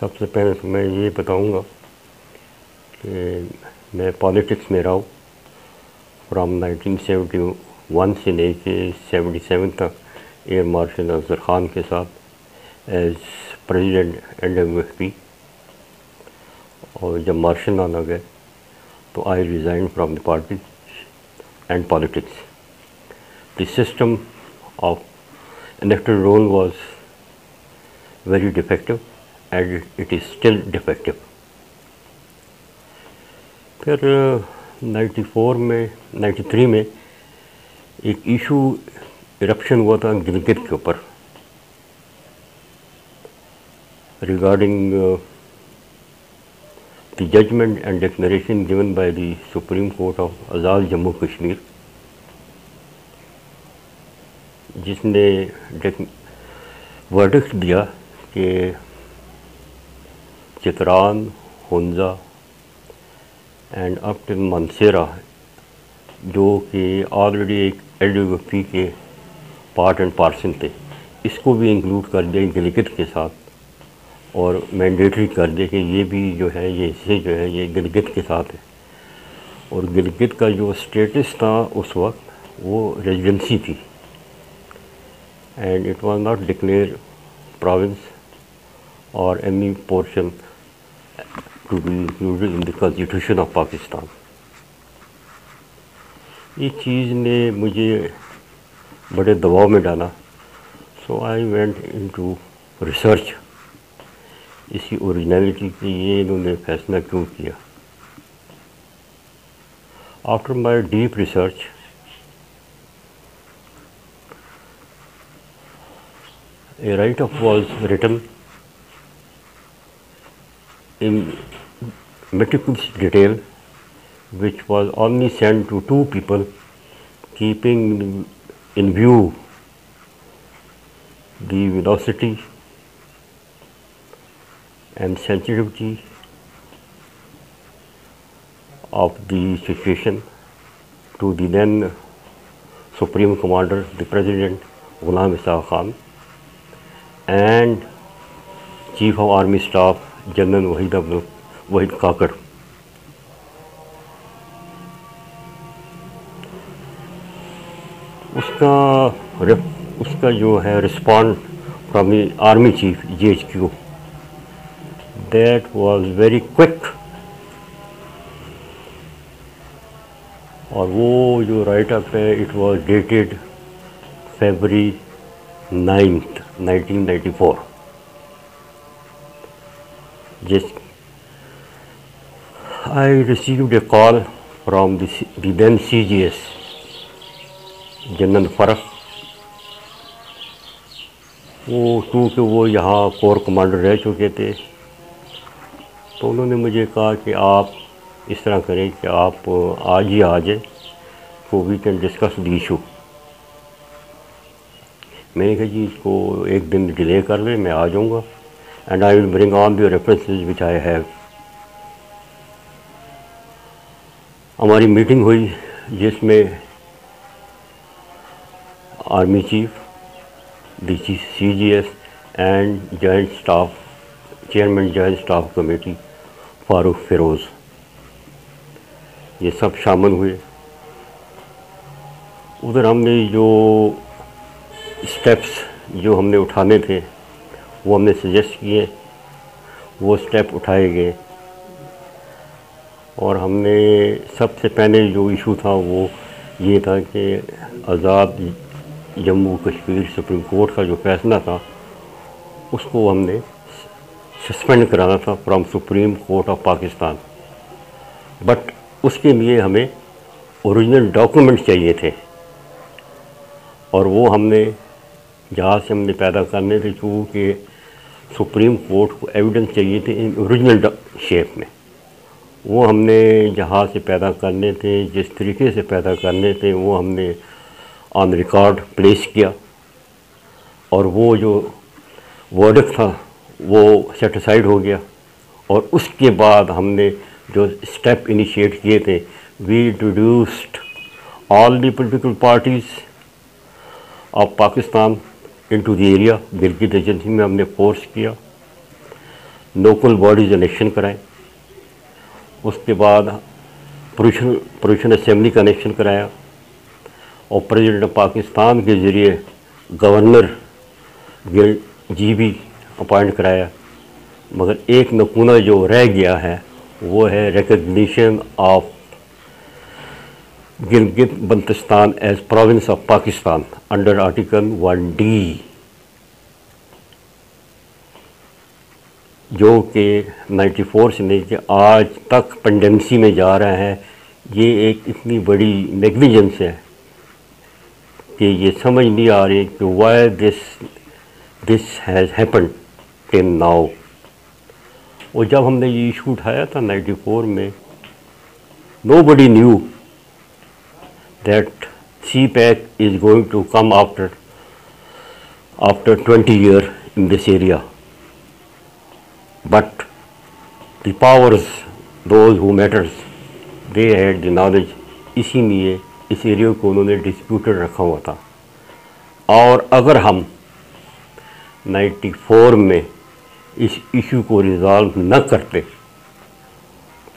सबसे पहले तो मैं ये बताऊँगा कि मैं पॉलिटिक्स में रहा हूँ। फ्राम 1971 से लेके 77 तक एयर मार्शल अफजर ख़ान के साथ as president and F P और जब मार्शल आना गए तो I resign from the party and politics the system of electoral roll was very defective and it is still defective. फिर 94 में 93 में एक इशू इरप्शन हुआ था गिलगित के ऊपर regarding the judgement and declaration given by the supreme court of Azad Jammu Kashmir जिसने verdict दिया कि Chitral Hunza and up till Mansehra जो कि ऑलरेडी एक एल के पार्ट एंड पार्सन थे। इसको भी इंक्लूड कर दिया गिलगित के साथ, और मैंडेटरी कर दिया कि ये भी जो है, ये हिस्से जो है, ये गिलगित के साथ है। और गिलगित का जो स्टेटस था उस वक्त, वो रेजिडेंसी थी। And it was not declared province or any portion to constitution of Pakistan. इस चीज़ ने मुझे बड़े दबाव में डाला। So I went into research इसकी ओरिजिनलिटी की ये इन्होंने फैसला क्यों किया? After my deep research a write-up was written in meticulous detail which was only sent to two people keeping in view the velocity and sensitivity of the situation to the then Supreme Commander, the President Ghulam Isa Khan and Chief of Army Staff General Wahid Abdul Wahid Kakar. उसका उसका जो है respond from army chief G H Q that was very quick और वो जो write up है it was dated February ninth 1994 just I received a call from the, the then CGS general फ़र्क वो क्योंकि वो यहाँ कोर कमांडर रह चुके थे तो उन्होंने मुझे कहा कि आप इस तरह करें कि आप आज ही आ जाए तो we can discuss the issue मैंने कहा जी इसको एक दिन डिले कर लें मैं आ जाऊँगा। And I will bring on the references which I have हमारी मीटिंग हुई, जिसमें army chief D C G S and joint staff chairman joint staff committee Farooq Feroze ये सब शामिल हुए। उधर हमने जो स्टेप्स जो हमने उठाने थे वो हमने सजेस्ट किए, वो स्टेप उठाए गए। और हमने सबसे पहले जो इशू था वो ये था कि आज़ाद जम्मू कश्मीर सुप्रीम कोर्ट का जो फैसला था, उसको हमने सस्पेंड कराना था from supreme court of Pakistan. But उसके लिए हमें ओरिजिनल डॉक्यूमेंट चाहिए थे। और वो हमने जहाँ से हमने पैदा करने थे क्योंकि सुप्रीम कोर्ट को एविडेंस चाहिए थे इन ओरिजिनल शेप में। वो हमने जहाँ से पैदा करने थे, जिस तरीके से पैदा करने थे, वो हमने ऑन रिकॉर्ड प्लेस किया। और वो जो वर्डक था, वो सेटिसाइड हो गया। और उसके बाद हमने जो स्टेप इनिशिएट किए थे we introduced all the political parties of Pakistan into the area Gilgit agency में हमने फोर्स किया। लोकल बॉडीज इलेक्शन कराए। उसके बाद प्रोविशन प्रोविशन असम्बली का इलेक्शन कराया। और प्रेसिडेंट ऑफ़ पाकिस्तान के ज़रिए गवर्नर जी भी अपॉइंट कराया। मगर एक नकूना जो रह गया है, वो है recognition of Baltistan as province of Pakistan under article one D जो कि 94 से लेकर आज तक पेंडेंसी में जा रहा है, ये एक इतनी बड़ी नेग्लिजेंस है कि ये समझ नहीं आ रही कि why this this has happen till now और जब हमने ये इशू उठाया था 94 में nobody knew that CPAC is going to come after after 20 years in this area. But the powers, those who matters, they had the knowledge इसीलिए इस area को उन्होंने डिस्प्यूटेड रखा हुआ था और अगर हम 94 में इस इशू को रिज़ॉल्व न करते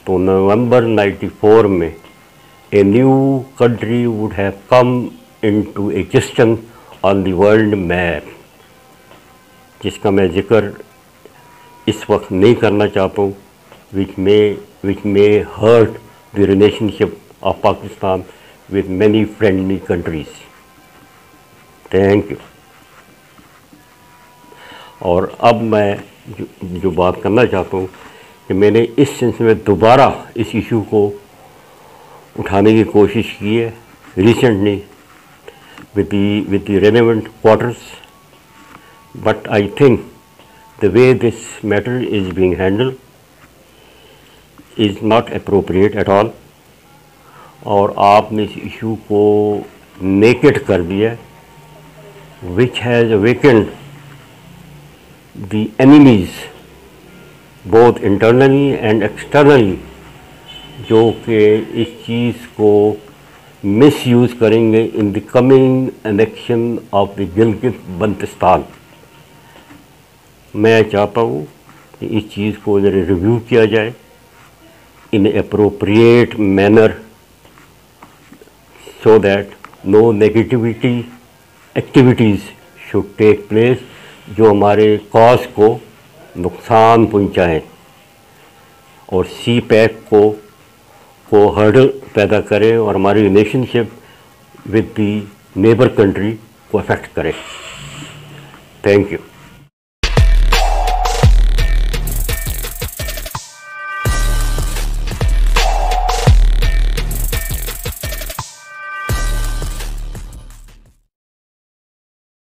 तो नवंबर 94 में a new country would have come into existence on the world map जिसका मैं ज़िक्र इस वक्त नहीं करना चाहता हूँ which may which may hurt the relationship of Pakistan with many friendly countries thank you और अब मैं जो, जो बात करना चाहता हूँ कि मैंने इस सिलसिले में दोबारा इस इशू को उठाने की कोशिश की है recently with with relevant quarters but I think the way this matter is being handled is not appropriate at all और आपने इस इशू को नेकेट कर दिया which has awakened the enemies both internally and externally जो कि इस चीज़ को मिस यूज़ करेंगे in the coming election of the Gilgit Baltistan मैं चाहता हूँ कि इस चीज़ को ज़रा रिव्यू किया जाए in appropriate manner so that no negativity activities should take place जो हमारे कॉज को नुकसान पहुँचाएँ और सी पैक को को हर्डल पैदा करे और हमारी relationship with the neighbour country को अफेक्ट करे। Thank you